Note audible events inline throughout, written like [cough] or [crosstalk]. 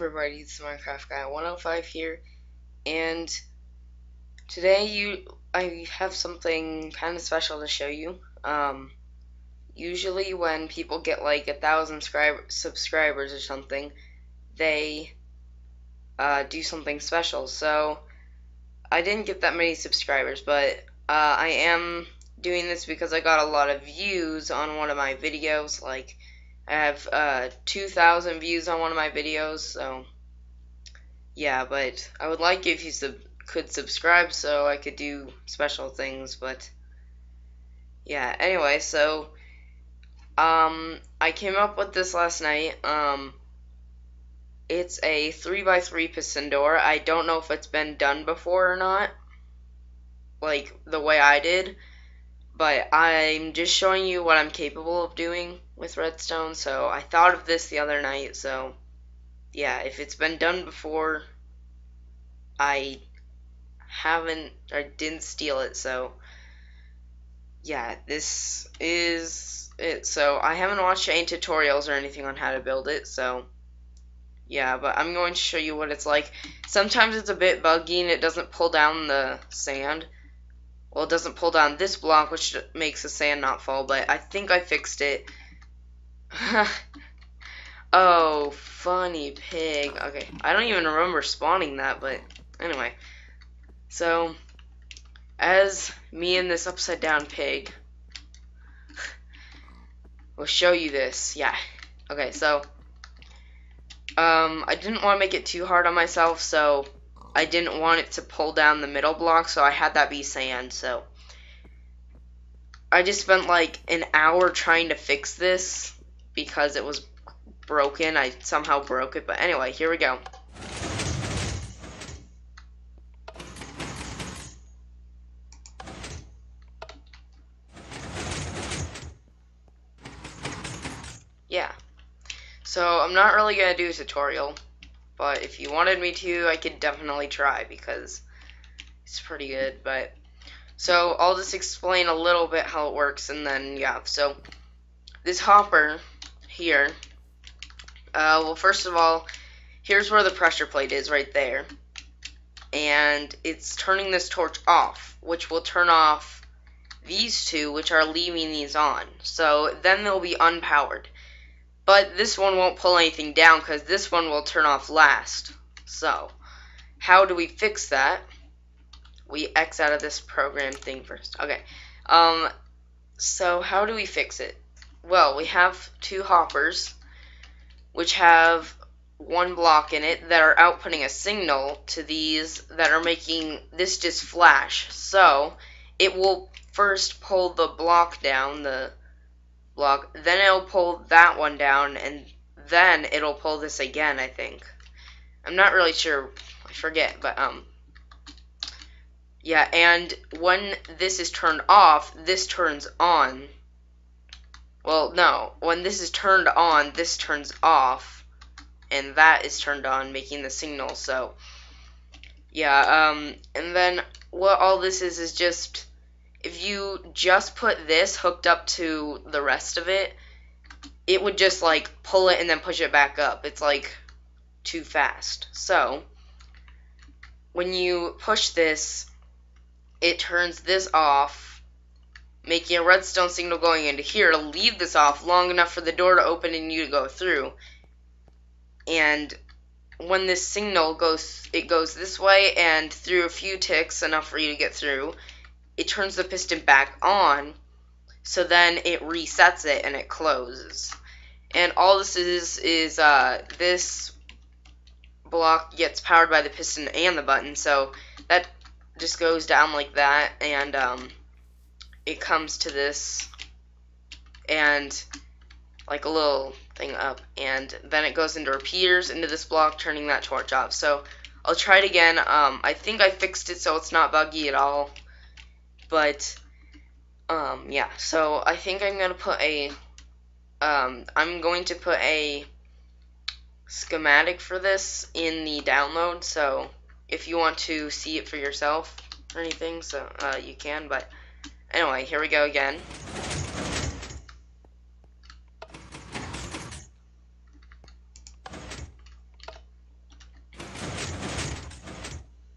everybody, it's Minecraft Guy 105 here, and today you I have something kind of special to show you. Um, usually when people get like a thousand subscribers or something, they uh, do something special. So I didn't get that many subscribers, but uh, I am doing this because I got a lot of views on one of my videos, like I have uh, 2,000 views on one of my videos, so yeah, but I would like if you sub could subscribe so I could do special things, but yeah, anyway, so um, I came up with this last night. Um, it's a 3x3 piston door. I don't know if it's been done before or not, like the way I did, but I'm just showing you what I'm capable of doing with redstone. So I thought of this the other night. So yeah, if it's been done before, I haven't or didn't steal it. So yeah, this is it. So I haven't watched any tutorials or anything on how to build it. So yeah, but I'm going to show you what it's like. Sometimes it's a bit buggy and it doesn't pull down the sand. Well, it doesn't pull down this block, which makes the sand not fall, but I think I fixed it. [laughs] oh, funny pig. Okay, I don't even remember spawning that, but anyway. So, as me and this upside down pig [laughs] will show you this. Yeah. Okay, so um, I didn't want to make it too hard on myself, so I didn't want it to pull down the middle block, so I had that be sand, so I just spent like an hour trying to fix this because it was broken. I somehow broke it. But anyway, here we go. Yeah. So I'm not really going to do a tutorial. But if you wanted me to, I could definitely try because it's pretty good. But so I'll just explain a little bit how it works and then yeah. So this hopper here. Uh, well, first of all, here's where the pressure plate is right there. And it's turning this torch off, which will turn off these two, which are leaving these on. So then they'll be unpowered. But this one won't pull anything down because this one will turn off last. So, how do we fix that? We X out of this program thing first. Okay. Um, so how do we fix it? Well, we have two hoppers, which have one block in it that are outputting a signal to these that are making this just flash. So it will first pull the block down, the block, then it'll pull that one down, and then it'll pull this again, I think. I'm not really sure, I forget, but um, yeah, and when this is turned off, this turns on. Well, no. When this is turned on, this turns off. And that is turned on, making the signal. So, yeah. Um, and then what all this is is just if you just put this hooked up to the rest of it, it would just like pull it and then push it back up. It's like too fast. So, when you push this, it turns this off making a redstone signal going into here to leave this off long enough for the door to open and you to go through. And when this signal goes, it goes this way and through a few ticks, enough for you to get through, it turns the piston back on, so then it resets it and it closes. And all this is, is uh, this block gets powered by the piston and the button, so that just goes down like that, and um, it comes to this and like a little thing up and then it goes into repeaters into this block turning that torch off so I'll try it again. Um, I think I fixed it so it's not buggy at all. But um, yeah. So I think I'm gonna put a um, I'm going to put a schematic for this in the download. So if you want to see it for yourself or anything so uh, you can but Anyway, here we go again.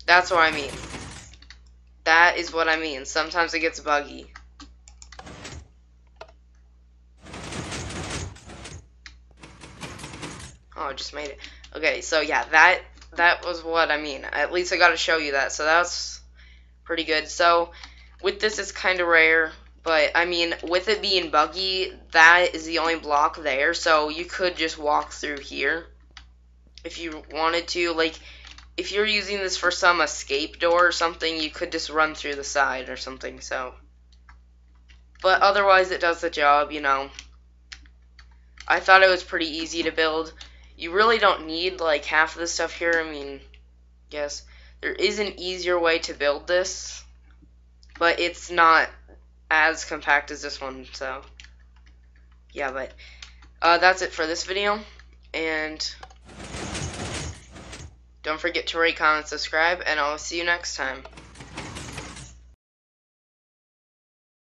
That's what I mean. That is what I mean. Sometimes it gets buggy. Oh, I just made it. Okay, so yeah, that that was what I mean. At least I got to show you that. So that's pretty good. So with this, it's kind of rare. But, I mean, with it being buggy, that is the only block there. So you could just walk through here if you wanted to. Like, if you're using this for some escape door or something, you could just run through the side or something. So, But otherwise, it does the job, you know. I thought it was pretty easy to build. You really don't need, like, half of the stuff here. I mean, yes, there is an easier way to build this. But it's not as compact as this one, so yeah, but uh, that's it for this video, and don't forget to rate, comment, subscribe, and I'll see you next time.